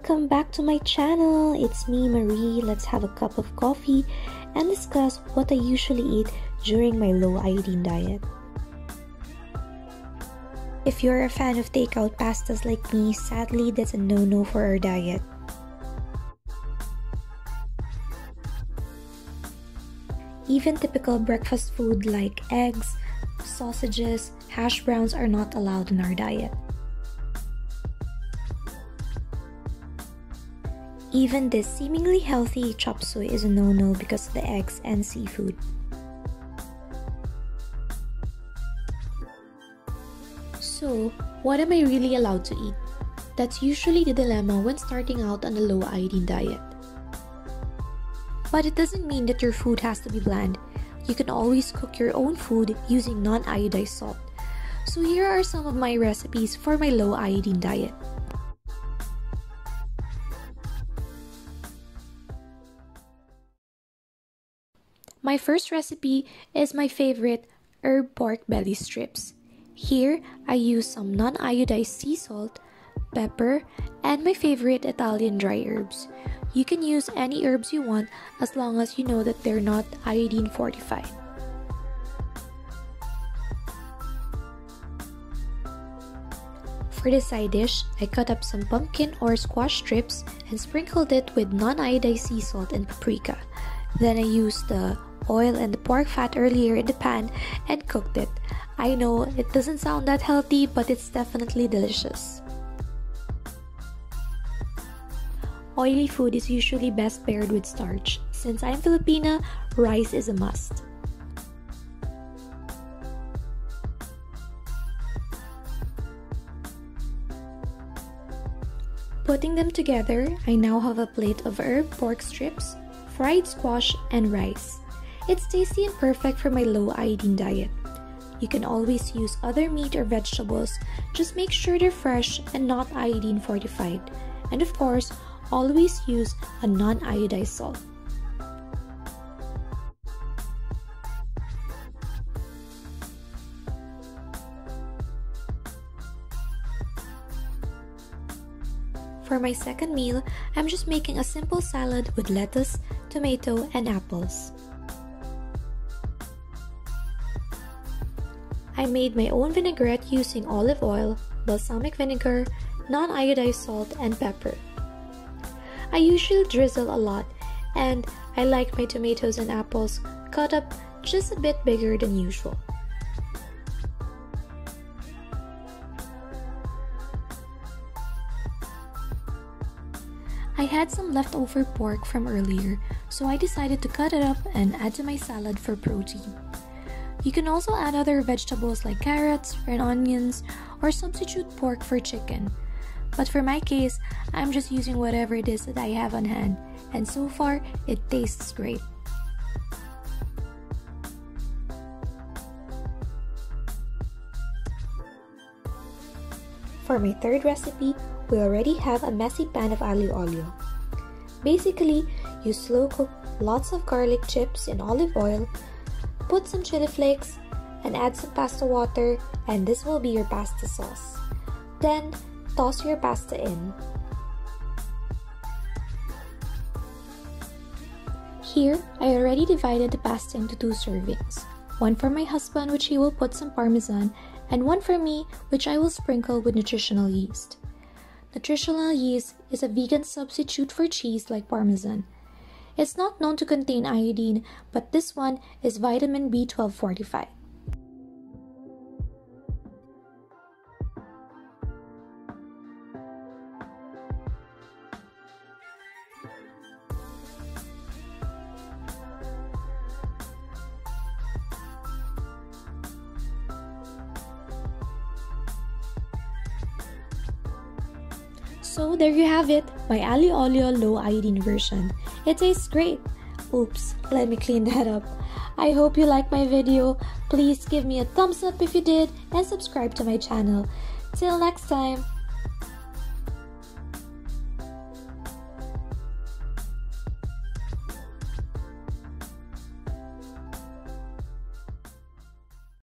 Welcome back to my channel. It's me, Marie. Let's have a cup of coffee and discuss what I usually eat during my low iodine diet. If you're a fan of takeout pastas like me, sadly that's a no-no for our diet. Even typical breakfast food like eggs, sausages, hash browns are not allowed in our diet. Even this seemingly healthy chop suey is a no-no because of the eggs and seafood. So, what am I really allowed to eat? That's usually the dilemma when starting out on a low iodine diet. But it doesn't mean that your food has to be bland. You can always cook your own food using non-iodized salt. So here are some of my recipes for my low iodine diet. My first recipe is my favorite herb pork belly strips. Here, I use some non-iodized sea salt, pepper, and my favorite Italian dry herbs. You can use any herbs you want as long as you know that they're not iodine fortified. For the side dish, I cut up some pumpkin or squash strips and sprinkled it with non-iodized sea salt and paprika. Then I used the oil and the pork fat earlier in the pan and cooked it. I know it doesn't sound that healthy, but it's definitely delicious. Oily food is usually best paired with starch. Since I'm Filipina, rice is a must. Putting them together, I now have a plate of herb pork strips, fried squash, and rice. It's tasty and perfect for my low iodine diet. You can always use other meat or vegetables, just make sure they're fresh and not iodine fortified. And of course, always use a non-iodized salt. For my second meal, I'm just making a simple salad with lettuce, tomato, and apples. I made my own vinaigrette using olive oil, balsamic vinegar, non-iodized salt, and pepper. I usually drizzle a lot, and I like my tomatoes and apples cut up just a bit bigger than usual. I had some leftover pork from earlier, so I decided to cut it up and add to my salad for protein. You can also add other vegetables like carrots and onions or substitute pork for chicken. But for my case, I'm just using whatever it is that I have on hand, and so far, it tastes great. For my third recipe, we already have a messy pan of aglio olio. Basically, you slow cook lots of garlic chips in olive oil Put some chili flakes and add some pasta water and this will be your pasta sauce. Then toss your pasta in. Here, I already divided the pasta into two servings. One for my husband which he will put some parmesan and one for me which I will sprinkle with nutritional yeast. Nutritional yeast is a vegan substitute for cheese like parmesan. It's not known to contain iodine, but this one is vitamin B12 fortified. So there you have it, my aglio olio low iodine version. It tastes great. Oops, let me clean that up. I hope you liked my video. Please give me a thumbs up if you did and subscribe to my channel. Till next time.